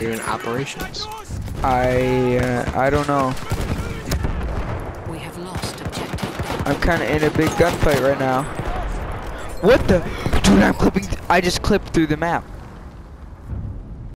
You're in operations. I uh, I don't know. We have lost objective. I'm kind of in a big gunfight right now. What the? Dude, I'm clipping. I just clipped through the map.